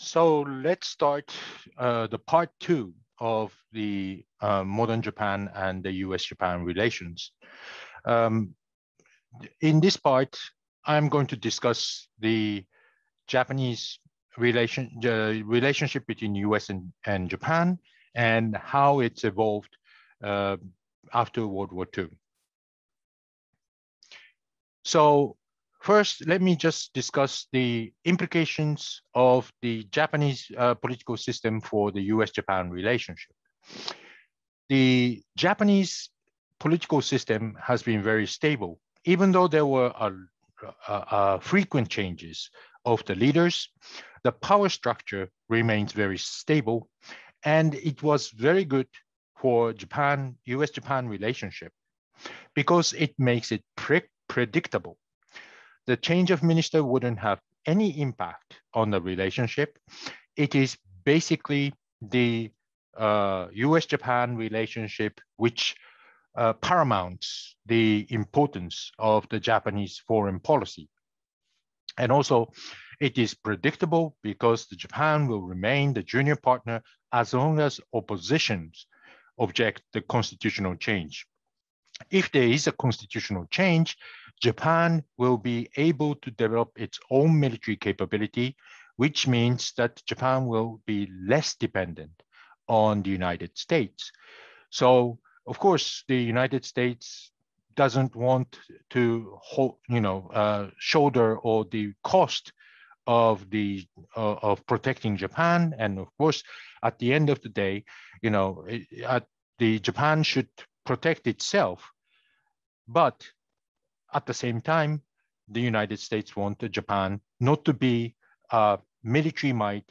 So let's start uh, the part two of the uh, modern Japan and the US-Japan relations. Um, in this part, I'm going to discuss the Japanese relation, uh, relationship between US and, and Japan and how it's evolved uh, after World War II. So First, let me just discuss the implications of the Japanese uh, political system for the US-Japan relationship. The Japanese political system has been very stable, even though there were a, a, a frequent changes of the leaders, the power structure remains very stable, and it was very good for Japan, US-Japan relationship because it makes it pre predictable the change of minister wouldn't have any impact on the relationship. It is basically the uh, US-Japan relationship which uh, paramounts the importance of the Japanese foreign policy. And also, it is predictable because the Japan will remain the junior partner as long as oppositions object the constitutional change. If there is a constitutional change, Japan will be able to develop its own military capability, which means that Japan will be less dependent on the United States. So, of course, the United States doesn't want to hold, you know, uh, shoulder or the cost of the uh, of protecting Japan, and of course, at the end of the day, you know, at the Japan should protect itself, but at the same time, the United States wanted Japan not to be a military might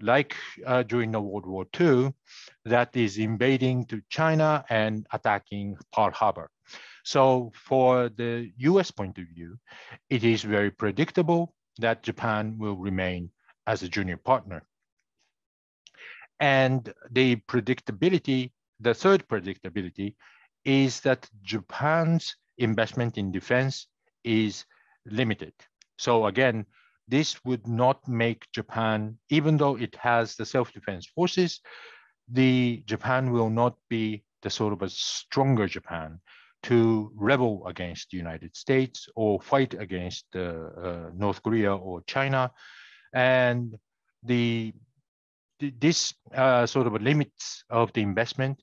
like uh, during the World War II that is invading to China and attacking Pearl Harbor. So for the US point of view, it is very predictable that Japan will remain as a junior partner. And the predictability, the third predictability is that Japan's investment in defense is limited. So again, this would not make Japan, even though it has the self-defense forces, the Japan will not be the sort of a stronger Japan to rebel against the United States or fight against uh, uh, North Korea or China. And the, this uh, sort of limits of the investment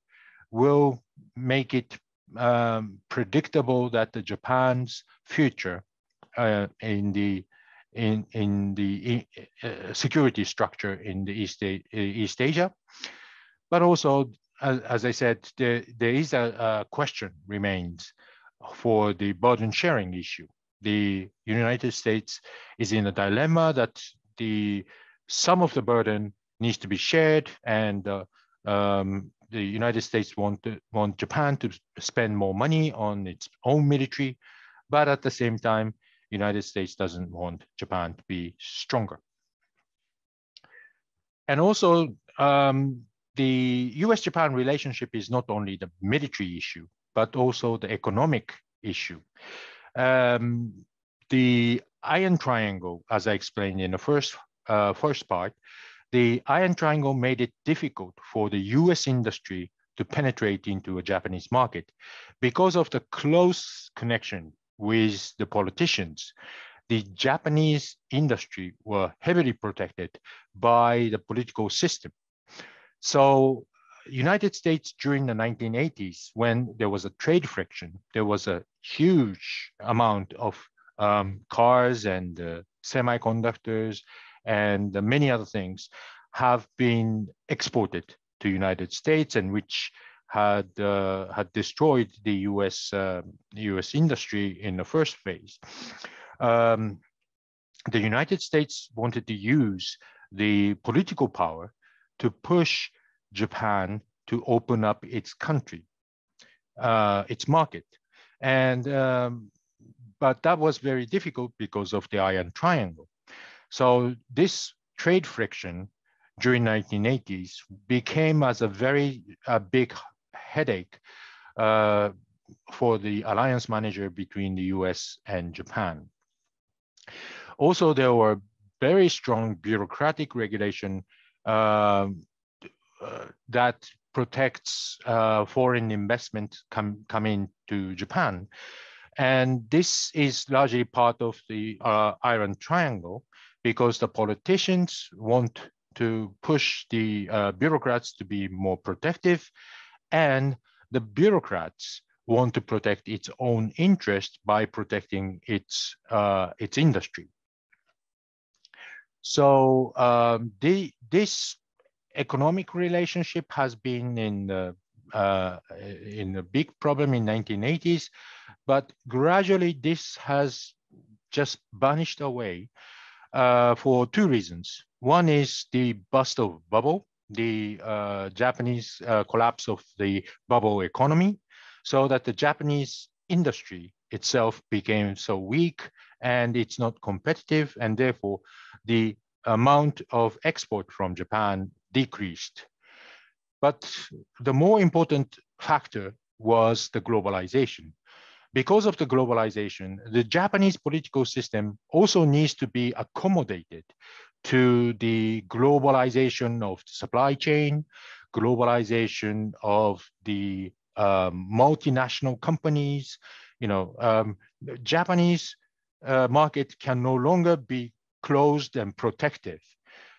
will make it um, predictable that the Japan's future uh, in the in in the uh, security structure in the East East Asia, but also as, as I said, there there is a, a question remains for the burden sharing issue. The United States is in a dilemma that the some of the burden needs to be shared and uh, um, the United States want, want Japan to spend more money on its own military, but at the same time, United States doesn't want Japan to be stronger. And also, um, the US-Japan relationship is not only the military issue, but also the economic issue. Um, the Iron Triangle, as I explained in the first, uh, first part, the Iron Triangle made it difficult for the US industry to penetrate into a Japanese market because of the close connection with the politicians. The Japanese industry were heavily protected by the political system. So United States during the 1980s, when there was a trade friction, there was a huge amount of um, cars and uh, semiconductors and many other things have been exported to United States and which had uh, had destroyed the U.S. Uh, U.S. industry in the first phase. Um, the United States wanted to use the political power to push Japan to open up its country, uh, its market, and um, but that was very difficult because of the Iron Triangle. So this trade friction during 1980s became as a very a big headache uh, for the alliance manager between the US and Japan. Also, there were very strong bureaucratic regulation um, uh, that protects uh, foreign investment come, coming to Japan. And this is largely part of the uh, Iron Triangle because the politicians want to push the uh, bureaucrats to be more protective and the bureaucrats want to protect its own interest by protecting its, uh, its industry. So um, the, this economic relationship has been in the, uh, in a big problem in 1980s, but gradually this has just vanished away uh, for two reasons. One is the bust of bubble, the uh, Japanese uh, collapse of the bubble economy, so that the Japanese industry itself became so weak and it's not competitive, and therefore the amount of export from Japan decreased. But the more important factor was the globalization. Because of the globalization, the Japanese political system also needs to be accommodated to the globalization of the supply chain, globalization of the um, multinational companies. You know, um, Japanese uh, market can no longer be closed and protective.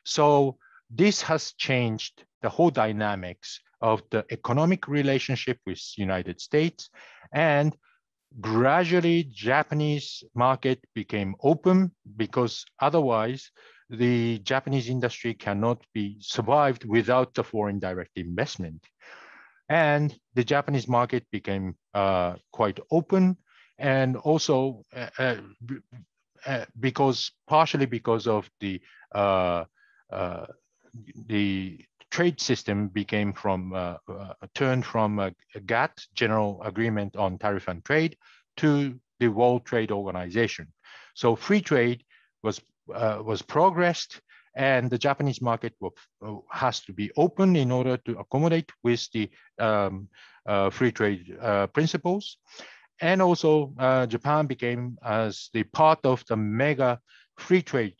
So this has changed the whole dynamics of the economic relationship with United States and gradually Japanese market became open because otherwise the Japanese industry cannot be survived without the foreign direct investment. And the Japanese market became uh, quite open and also uh, uh, uh because partially because of the uh, uh, the trade system became from uh, uh, turned from a, GATT general agreement on tariff and trade to the World Trade Organization. So free trade was uh, was progressed, and the Japanese market will, uh, has to be open in order to accommodate with the um, uh, free trade uh, principles. And also, Japan became as the part of the mega free trade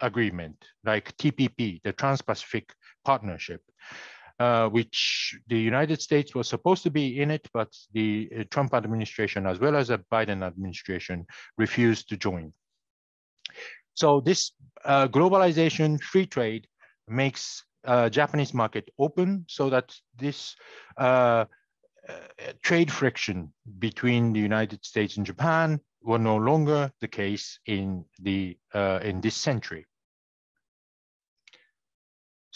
agreement, like TPP, the Trans-Pacific Partnership, uh, which the United States was supposed to be in it, but the uh, Trump administration, as well as the Biden administration, refused to join. So this uh, globalization, free trade makes uh, Japanese market open so that this uh, uh, trade friction between the United States and Japan were no longer the case in the in this century.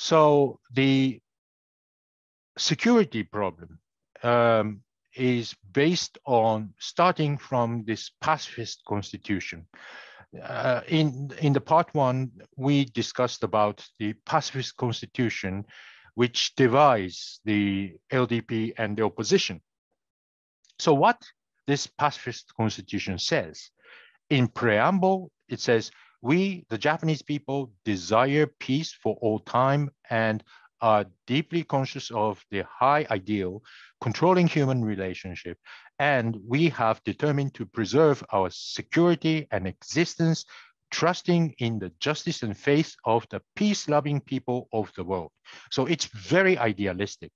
So the security problem um, is based on starting from this pacifist constitution. Uh, in, in the part one, we discussed about the pacifist constitution, which divides the LDP and the opposition. So what this pacifist constitution says, in preamble, it says we, the Japanese people, desire peace for all time and are deeply conscious of the high ideal controlling human relationship. And we have determined to preserve our security and existence, trusting in the justice and faith of the peace-loving people of the world. So it's very idealistic.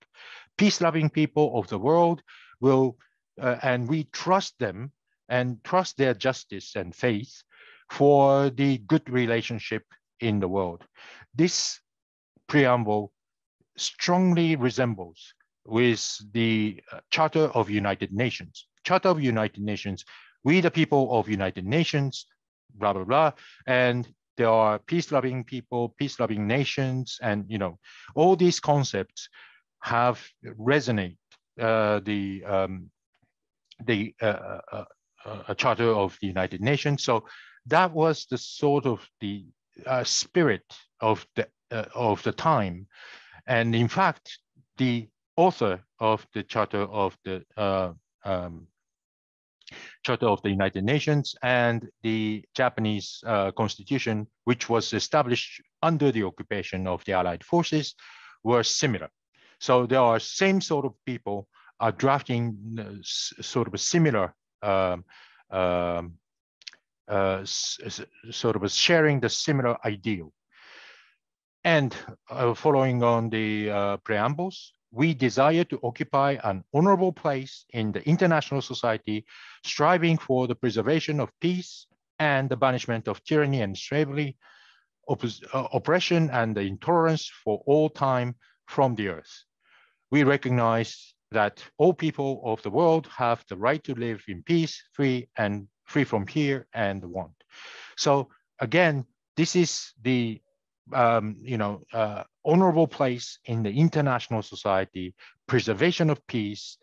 Peace-loving people of the world will, uh, and we trust them and trust their justice and faith for the good relationship in the world. This preamble strongly resembles with the uh, Charter of United Nations. Charter of United Nations, we the people of United Nations, blah, blah, blah. And there are peace-loving people, peace-loving nations, and you know, all these concepts have resonate uh, the um, the uh, uh, uh, uh Charter of the United Nations. So that was the sort of the uh, spirit of the uh, of the time, and in fact, the author of the Charter of the uh, um, Charter of the United Nations and the Japanese uh, Constitution, which was established under the occupation of the Allied forces, were similar. So there are same sort of people are drafting uh, sort of a similar um, um, uh, sort of sharing the similar ideal. And uh, following on the uh, preambles, we desire to occupy an honorable place in the international society, striving for the preservation of peace and the banishment of tyranny and slavery, uh, oppression and intolerance for all time from the earth. We recognize that all people of the world have the right to live in peace, free and free from here and want. So again, this is the um, you know, uh, honorable place in the international society, preservation of peace.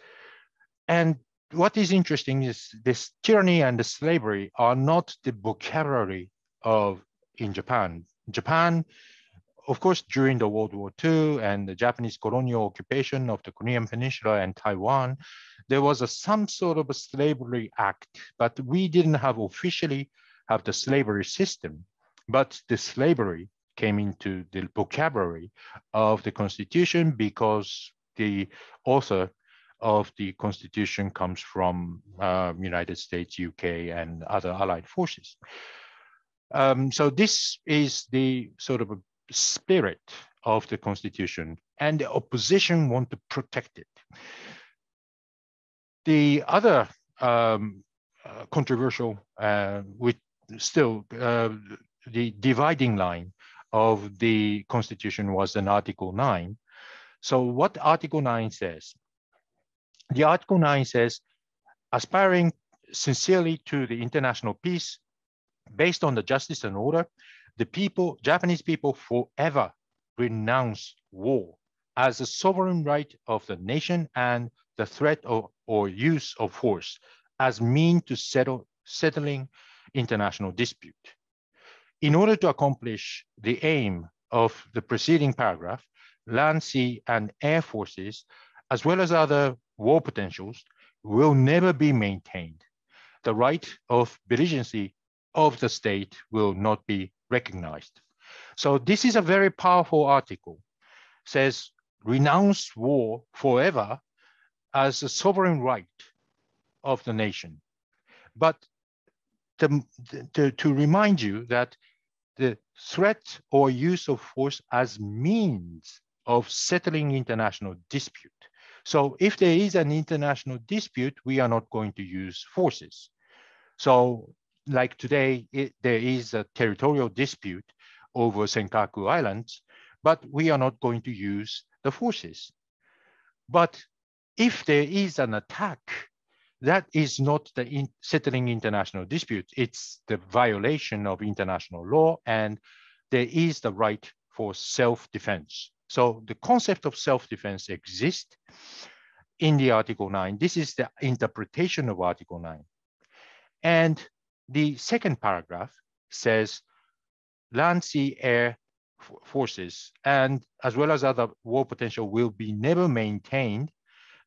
And what is interesting is this tyranny and the slavery are not the vocabulary of in Japan. Japan, of course, during the World War II and the Japanese colonial occupation of the Korean Peninsula and Taiwan, there was a, some sort of a slavery act, but we didn't have officially have the slavery system. But the slavery came into the vocabulary of the Constitution because the author of the Constitution comes from uh, United States, UK, and other allied forces. Um, so this is the sort of spirit of the Constitution, and the opposition want to protect it. The other um, uh, controversial, uh, with still uh, the dividing line of the Constitution was in Article 9. So what Article 9 says? The Article 9 says, aspiring sincerely to the international peace, based on the justice and order, the people, Japanese people forever renounce war as a sovereign right of the nation and the threat of, or use of force as mean to settle settling international dispute. In order to accomplish the aim of the preceding paragraph, land, sea, and air forces, as well as other war potentials, will never be maintained. The right of belligerency of the state will not be recognized. So this is a very powerful article. It says renounce war forever as a sovereign right of the nation. But to, remind you that the threat or use of force as means of settling international dispute. So if there is an international dispute, we are not going to use forces. So like today, it, there is a territorial dispute over Senkaku Islands, but we are not going to use the forces. But if there is an attack that is not the in settling international dispute. It's the violation of international law, and there is the right for self-defense. So the concept of self-defense exists in the Article 9. This is the interpretation of Article 9. And the second paragraph says land, sea, air forces, and as well as other war potential will be never maintained.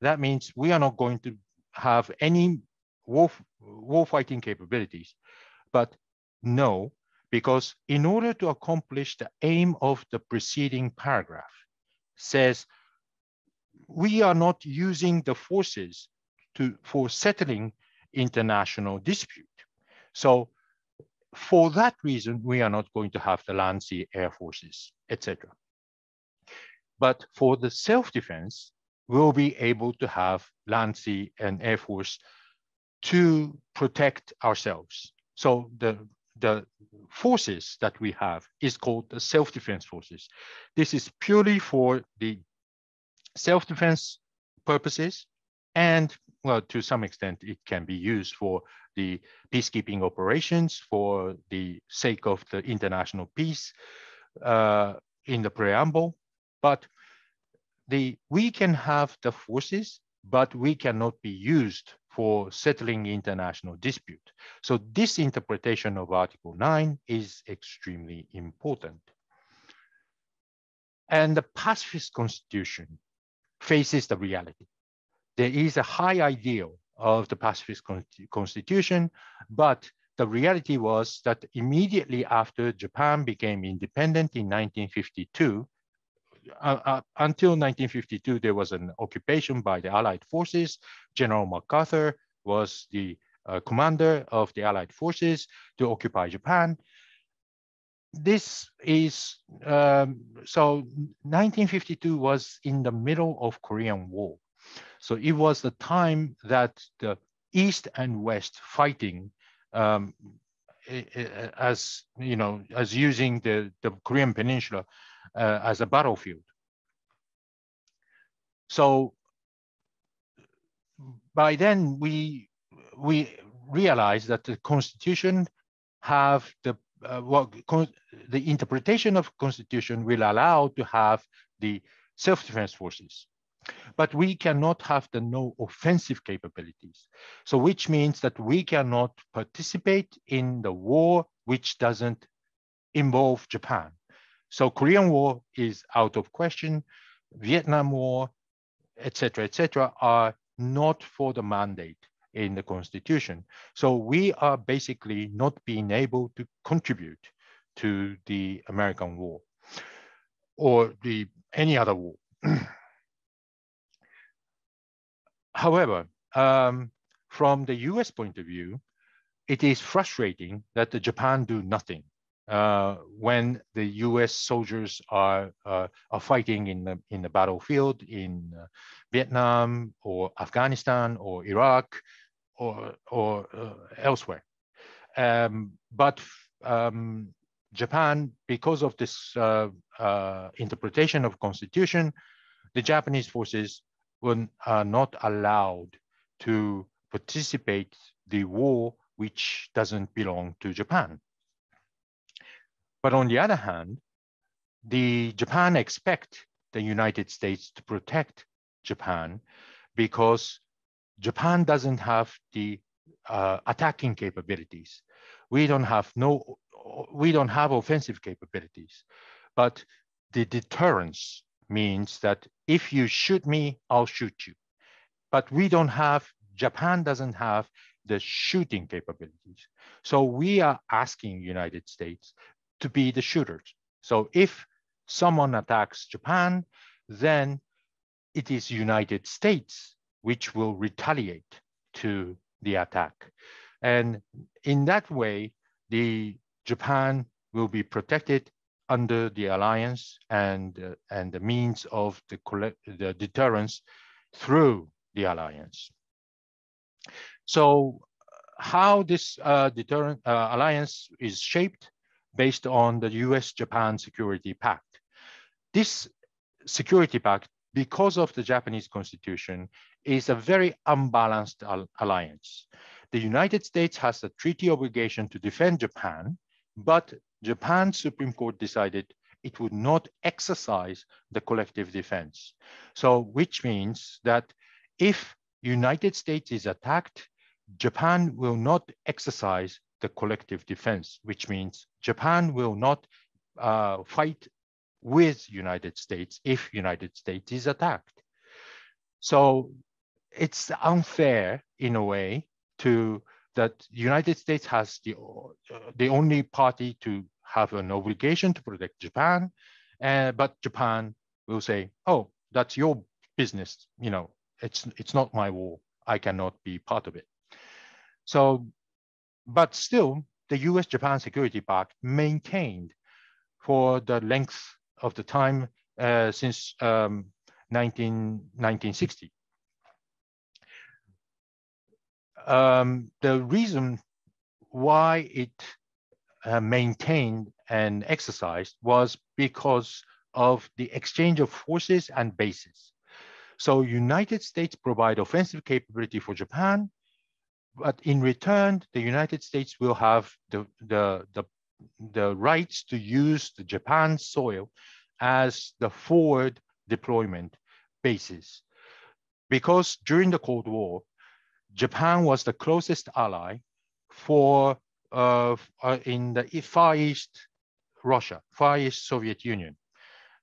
That means we are not going to have any war, war fighting capabilities. But no, because in order to accomplish the aim of the preceding paragraph says we are not using the forces to, for settling international dispute. So for that reason, we are not going to have the land, sea, air forces, etc. But for the self-defense, we'll be able to have land, sea, and air force to protect ourselves. So the, the forces that we have is called the self-defense forces. This is purely for the self-defense purposes and well, to some extent, it can be used for the peacekeeping operations for the sake of the international peace uh, in the preamble. But the, we can have the forces, but we cannot be used for settling international dispute. So this interpretation of Article 9 is extremely important. And the pacifist constitution faces the reality. There is a high ideal of the pacifist constitution, but the reality was that immediately after Japan became independent in 1952, uh, uh, until 1952, there was an occupation by the Allied forces. General MacArthur was the uh, commander of the Allied forces to occupy Japan. This is, um, so 1952 was in the middle of Korean War. So it was the time that the East and West fighting um, as, you know, as using the, the Korean Peninsula uh, as a battlefield. So by then we we realized that the constitution have the uh, what the interpretation of constitution will allow to have the self-defense forces but we cannot have the no offensive capabilities so which means that we cannot participate in the war which doesn't involve japan so korean war is out of question vietnam war etc etc are not for the mandate in the constitution. So we are basically not being able to contribute to the American war or the any other war. However, um, from the US point of view, it is frustrating that the Japan do nothing uh, when the U.S. soldiers are uh, are fighting in the in the battlefield in uh, Vietnam or Afghanistan or Iraq or or uh, elsewhere. Um, but um, Japan, because of this uh, uh, interpretation of constitution, the Japanese forces were not allowed to participate the war which doesn't belong to Japan. But on the other hand, the Japan expect the United States to protect Japan because Japan doesn't have the uh, attacking capabilities. We don't have no, we don't have offensive capabilities, but the deterrence means that if you shoot me, I'll shoot you. But we don't have, Japan doesn't have the shooting capabilities. So we are asking United States to be the shooters. So if someone attacks Japan, then it is United States which will retaliate to the attack. And in that way, the Japan will be protected under the alliance and, uh, and the means of the, the deterrence through the alliance. So how this uh, deterrent uh, alliance is shaped based on the US-Japan Security Pact. This security pact, because of the Japanese constitution, is a very unbalanced al alliance. The United States has a treaty obligation to defend Japan, but Japan's Supreme Court decided it would not exercise the collective defense. So which means that if United States is attacked, Japan will not exercise the collective defense, which means Japan will not uh, fight with United States if United States is attacked. So it's unfair in a way to that United States has the, uh, the only party to have an obligation to protect Japan, uh, but Japan will say, oh, that's your business. You know, it's, it's not my war. I cannot be part of it. So but still, the US-Japan Security Pact maintained for the length of the time uh, since um, 19, 1960. Um, the reason why it uh, maintained and exercised was because of the exchange of forces and bases. So United States provide offensive capability for Japan but in return, the United States will have the, the, the, the rights to use the Japan soil as the forward deployment basis. Because during the Cold War, Japan was the closest ally for uh, uh, in the Far East Russia, Far East Soviet Union.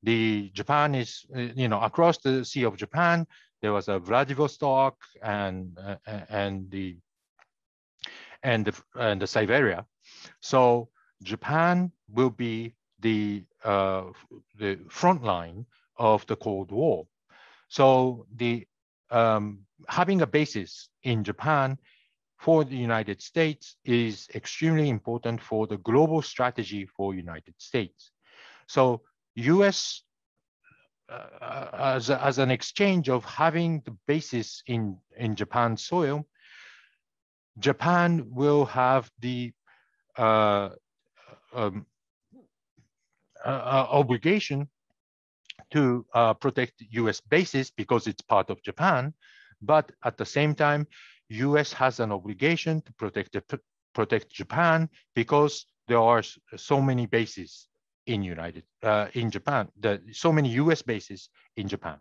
The Japan is, uh, you know, across the Sea of Japan, there was a Vladivostok and uh, and the and the, and the Siberia. So Japan will be the, uh, the front line of the Cold War. So the um, having a basis in Japan for the United States is extremely important for the global strategy for United States. So US uh, as, as an exchange of having the basis in, in Japan's soil, Japan will have the uh, um, uh, uh obligation to uh, protect US bases because it's part of Japan. But at the same time, US has an obligation to protect, the, protect Japan because there are so many bases in United uh, in Japan, the, so many US bases in Japan.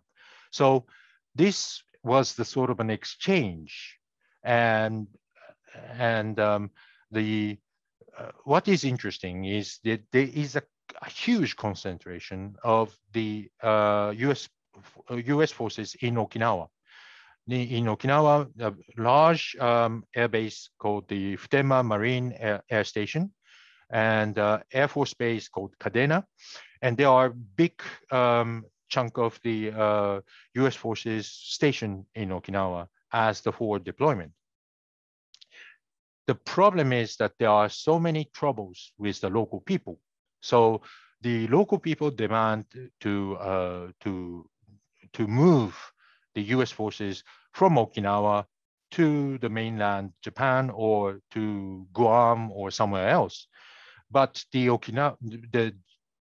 So this was the sort of an exchange and and um, the uh, what is interesting is that there is a, a huge concentration of the uh, US US forces in Okinawa. In Okinawa, a large um, air base called the Futenma Marine Air, Air Station and uh, Air Force Base called Kadena. And there are big um, chunk of the uh, US forces stationed in Okinawa as the forward deployment. The problem is that there are so many troubles with the local people. So the local people demand to, uh, to, to move the US forces from Okinawa to the mainland Japan or to Guam or somewhere else. But the Okinawa, the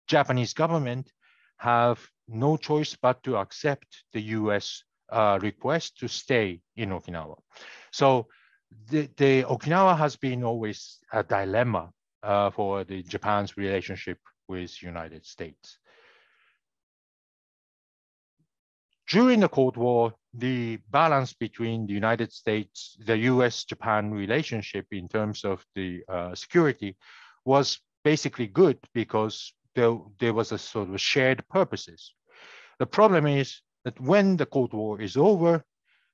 Japanese government have no choice but to accept the US uh, request to stay in Okinawa. So the, the Okinawa has been always a dilemma uh, for the Japan's relationship with United States. During the Cold War, the balance between the United States, the US-Japan relationship in terms of the uh, security was basically good because there, there was a sort of shared purposes. The problem is that when the Cold War is over,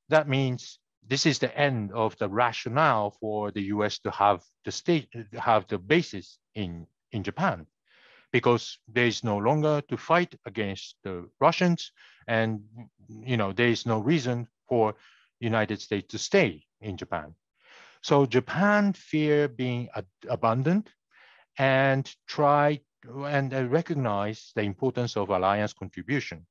that means this is the end of the rationale for the US to have the state have the basis in, in Japan because there is no longer to fight against the Russians and you know there is no reason for United States to stay in Japan. So Japan fear being abandoned and try and recognize the importance of alliance contribution.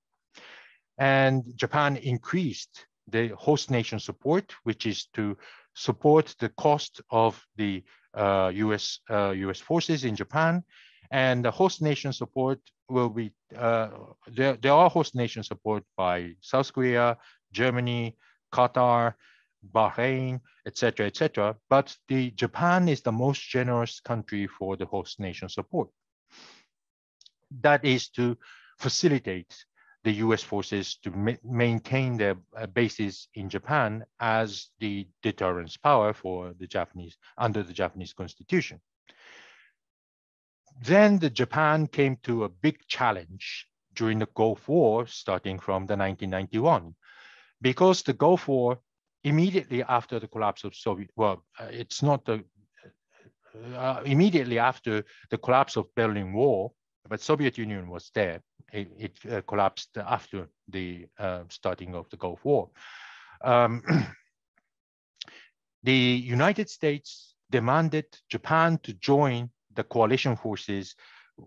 And Japan increased the host nation support, which is to support the cost of the uh, US, uh, US forces in Japan. And the host nation support will be, uh, there, there are host nation support by South Korea, Germany, Qatar, Bahrain, etc., etc. But the Japan is the most generous country for the host nation support. That is to facilitate the US forces to ma maintain their uh, bases in Japan as the deterrence power for the Japanese under the Japanese constitution. Then the Japan came to a big challenge during the Gulf War, starting from the 1991, because the Gulf War immediately after the collapse of Soviet, well, uh, it's not the, uh, immediately after the collapse of Berlin Wall, but Soviet Union was there. It, it uh, collapsed after the uh, starting of the Gulf War. Um, the United States demanded Japan to join the coalition forces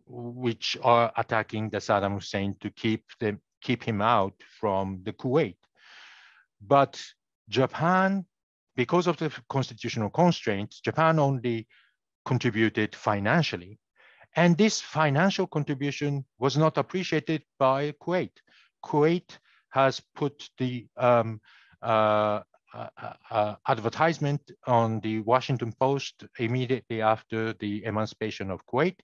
which are attacking the Saddam Hussein to keep them keep him out from the Kuwait. But Japan, because of the constitutional constraints, Japan only contributed financially. And this financial contribution was not appreciated by Kuwait. Kuwait has put the um, uh, uh, uh, advertisement on the Washington Post immediately after the emancipation of Kuwait.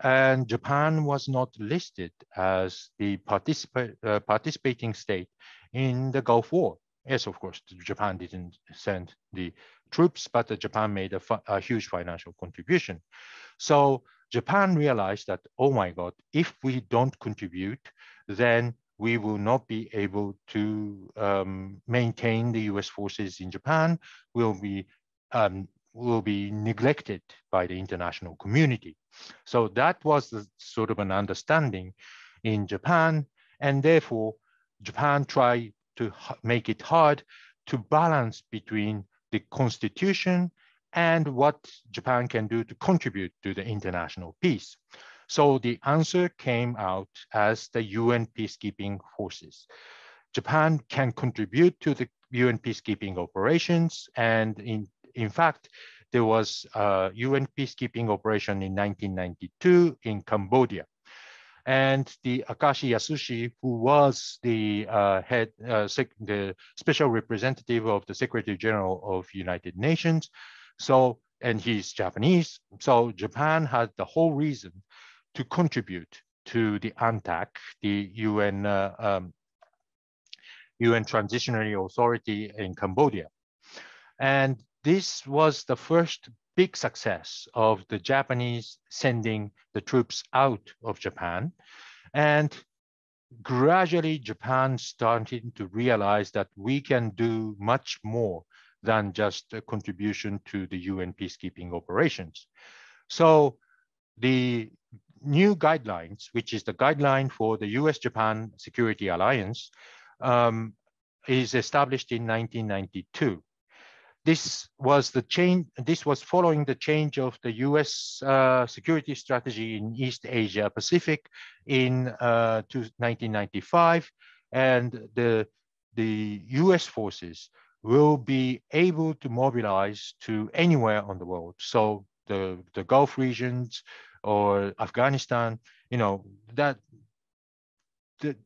And Japan was not listed as the uh, participating state in the Gulf War. Yes, of course, Japan didn't send the troops, but Japan made a, a, huge financial contribution. So Japan realized that, oh my God, if we don't contribute, then we will not be able to um, maintain the US forces in Japan, will be, um, will be neglected by the international community. So that was the sort of an understanding in Japan, and therefore Japan tried to make it hard to balance between the constitution, and what Japan can do to contribute to the international peace. So the answer came out as the UN peacekeeping forces. Japan can contribute to the UN peacekeeping operations. And in, in fact, there was a UN peacekeeping operation in 1992 in Cambodia. And the Akashi Yasushi, who was the uh, head, uh, the special representative of the Secretary General of United Nations, so and he's Japanese, so Japan had the whole reason to contribute to the UNTAC, the UN uh, um, UN Transitionary Authority in Cambodia. And this was the first big success of the Japanese sending the troops out of Japan. And gradually Japan started to realize that we can do much more than just a contribution to the UN peacekeeping operations. So the new guidelines, which is the guideline for the US-Japan Security Alliance, um, is established in 1992. This was the change. This was following the change of the U.S. Uh, security strategy in East Asia Pacific in uh, 1995, and the the U.S. forces will be able to mobilize to anywhere on the world. So the the Gulf regions or Afghanistan, you know that the,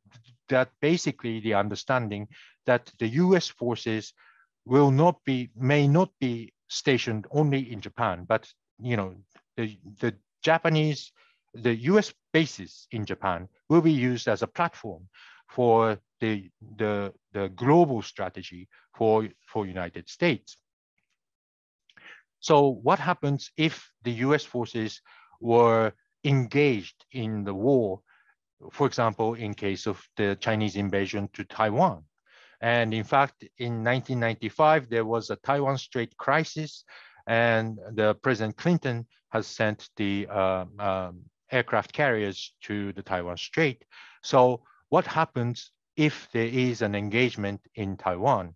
that basically the understanding that the US forces will not be, may not be stationed only in Japan, but you know, the, the Japanese, the US bases in Japan will be used as a platform for the, the, the global strategy for, for United States. So what happens if the US forces were engaged in the war for example, in case of the Chinese invasion to Taiwan. And in fact, in 1995, there was a Taiwan Strait crisis, and the President Clinton has sent the uh, um, aircraft carriers to the Taiwan Strait. So what happens if there is an engagement in Taiwan?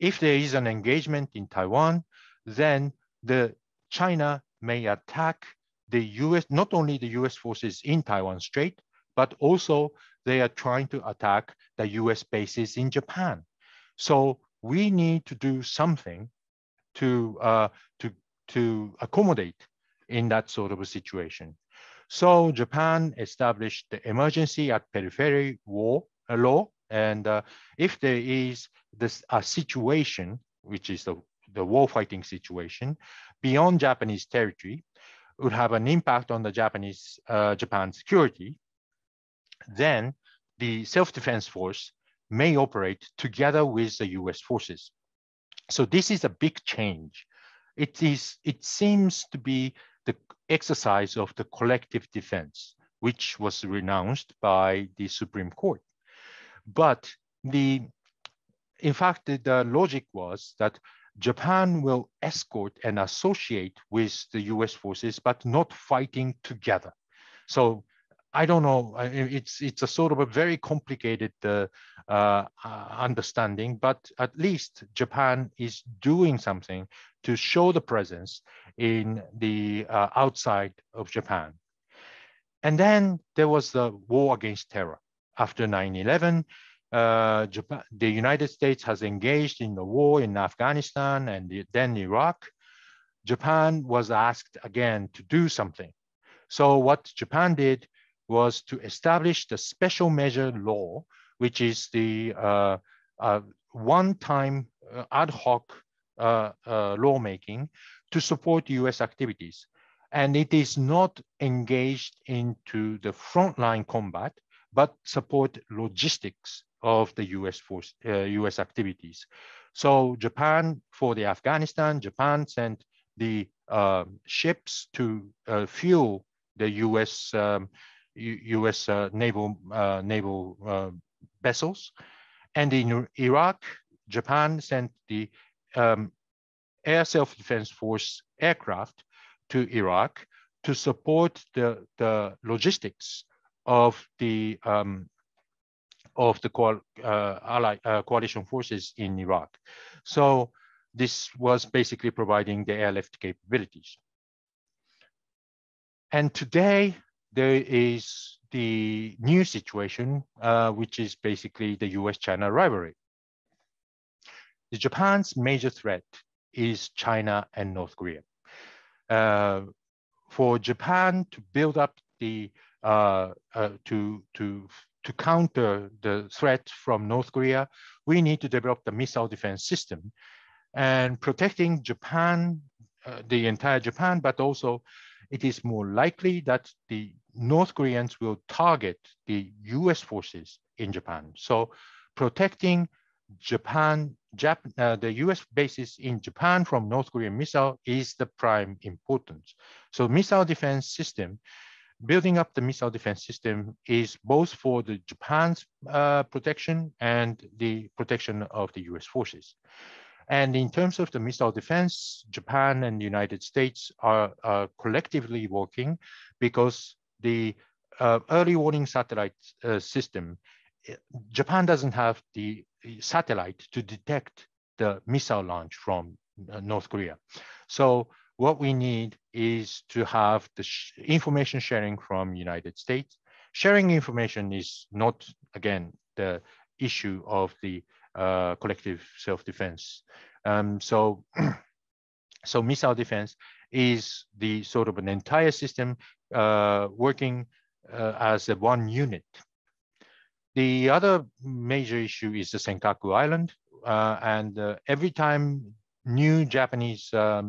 If there is an engagement in Taiwan, then the China may attack the US, not only the US forces in Taiwan Strait, but also they are trying to attack the US bases in Japan. So we need to do something to, uh, to, to accommodate in that sort of a situation. So Japan established the emergency at periphery war uh, law. And uh, if there is this a situation, which is the, the war fighting situation beyond Japanese territory, would have an impact on the Japanese uh, Japan security then the self-defense force may operate together with the US forces. So this is a big change. It, is, it seems to be the exercise of the collective defense, which was renounced by the Supreme Court. But the, in fact, the, the logic was that Japan will escort and associate with the US forces, but not fighting together. So I don't know. It's it's a sort of a very complicated uh, uh, understanding, but at least Japan is doing something to show the presence in the uh, outside of Japan. And then there was the war against terror. After 9-11, uh, Japan, the United States has engaged in the war in Afghanistan and the, then Iraq. Japan was asked again to do something. So what Japan did was to establish the special measure law, which is the uh, uh, one-time uh, ad hoc uh, uh, lawmaking to support US activities. And it is not engaged into the frontline combat, but support logistics of the US force, US activities. So Japan, for the Afghanistan, Japan sent the ships to fuel the US um, U.S. Uh, naval uh, naval uh, vessels, and in Iraq, Japan sent the um, air self-defense force aircraft to Iraq to support the the logistics of the um, of the uh, allied, uh, coalition forces in Iraq. So this was basically providing the airlift capabilities. And today, there is the new situation, uh, which is basically the US-China rivalry. The Japan's major threat is China and North Korea. Uh, for Japan to build up the uh, uh, to to to counter the threat from North Korea, we need to develop the missile defense system and protecting Japan, uh, the entire Japan, but also it is more likely that the North Koreans will target the US forces in Japan. So protecting Japan, Jap uh, the US bases in Japan from North Korean missile is the prime importance. So missile defense system, building up the missile defense system is both for the Japan's uh, protection and the protection of the US forces. And in terms of the missile defense, Japan and the United States are, collectively working because the uh, early warning satellite uh, system, Japan doesn't have the satellite to detect the missile launch from uh, North Korea. So what we need is to have the sh information sharing from United States. Sharing information is not, again, the issue of the uh, collective self-defense. Um, so, so missile defense is the sort of an entire system uh, working uh, as a one unit. The other major issue is the Senkaku Island. Uh, and uh, every time new Japanese uh,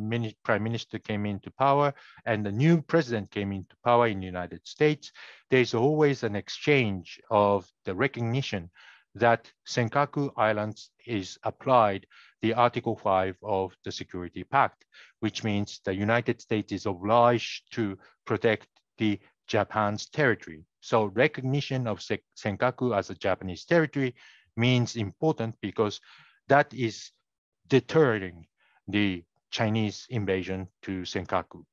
prime minister came into power and the new president came into power in the United States, there's always an exchange of the recognition that Senkaku Islands is applied the Article 5 of the Security Pact, which means the United States is obliged to protect the Japan's territory. So recognition of Senkaku as a Japanese territory means important because that is deterring the Chinese invasion to Senkaku.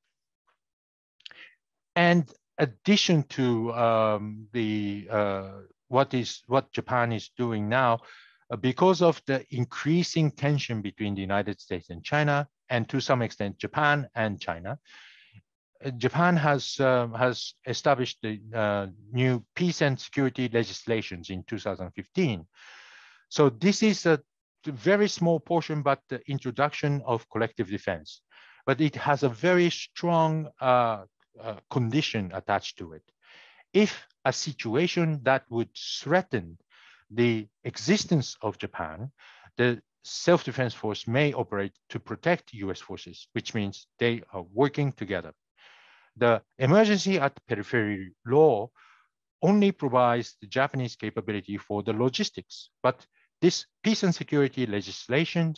And addition to um, the uh, what is what Japan is doing now, uh, because of the increasing tension between the United States and China, and to some extent Japan and China, uh, Japan has uh, has established the uh, new peace and security legislations in 2015. So this is a very small portion, but the introduction of collective defense. But it has a very strong uh, uh, condition attached to it. If a situation that would threaten the existence of Japan, the self-defense force may operate to protect US forces, which means they are working together. The emergency at periphery law only provides the Japanese capability for the logistics, but this peace and security legislation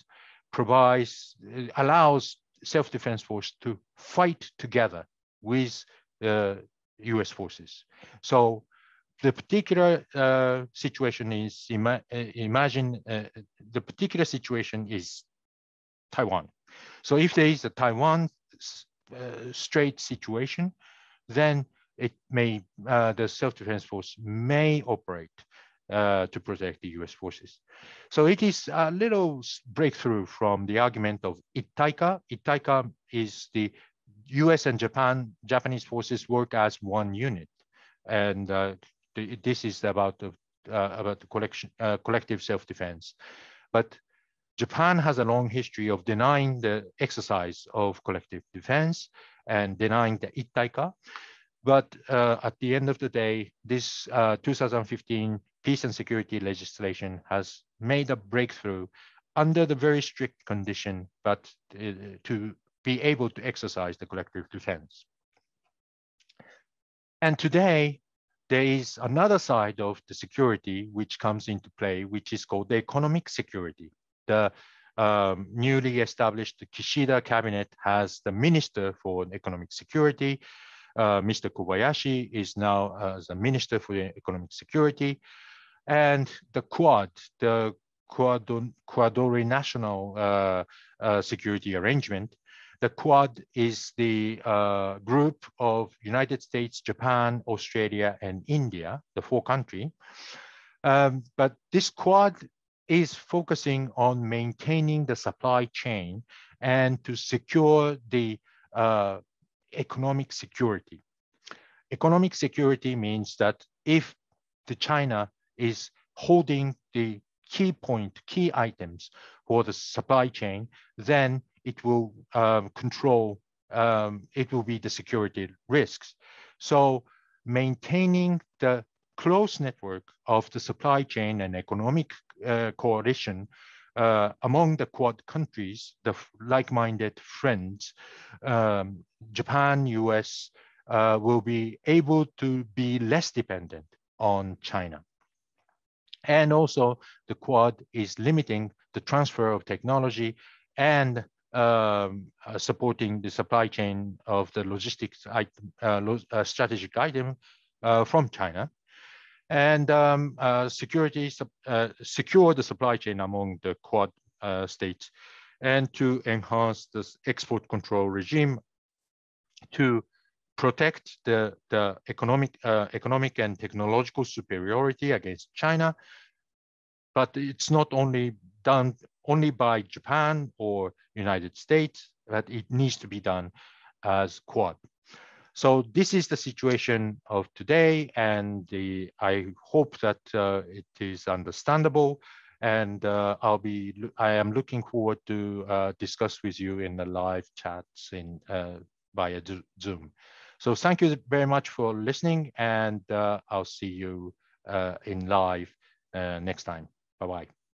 provides, allows self-defense force to fight together with uh, US forces. So the particular uh, situation is, ima uh, imagine uh, the particular situation is Taiwan. So if there is a Taiwan uh, Strait situation, then it may, uh, the self-defense force may operate uh, to protect the US forces. So it is a little breakthrough from the argument of Ittaika. Ittaika is the US and Japan, Japanese forces work as one unit. And uh, this is about the, uh, about the collection, uh, collective self-defense. But Japan has a long history of denying the exercise of collective defense and denying the Ittaika. But uh, at the end of the day, this uh, 2015 peace and security legislation has made a breakthrough under the very strict condition, but uh, to be able to exercise the collective defense. And today, there is another side of the security which comes into play, which is called the economic security. The um, newly established Kishida cabinet has the minister for economic security. Uh, Mr. Kobayashi is now uh, the minister for economic security. And the Quad, the Quadrilateral uh, uh, Security Arrangement, the Quad is the uh, group of United States, Japan, Australia, and India, the four countries. Um, but this Quad is focusing on maintaining the supply chain and to secure the uh, economic security. Economic security means that if the China is holding the key point, key items for the supply chain, then it will um, control, um, it will be the security risks. So maintaining the close network of the supply chain and economic uh, coalition uh, among the Quad countries, the like-minded friends, um, Japan, US, uh, will be able to be less dependent on China. And also the Quad is limiting the transfer of technology and um, uh, supporting the supply chain of the logistics item, uh, lo uh, strategic item uh, from China. And um, uh, security, uh, secure the supply chain among the Quad states, and to enhance this export control regime to protect the, the economic, uh, economic and technological superiority against China. But it's not only done only by Japan or United States, but it needs to be done as Quad. So this is the situation of today, and the, I hope that uh, it is understandable. And uh, I'll be, I am looking forward to uh, discuss with you in the live chats in uh, via Zoom. So thank you very much for listening, and uh, I'll see you uh, in live next time. Bye bye.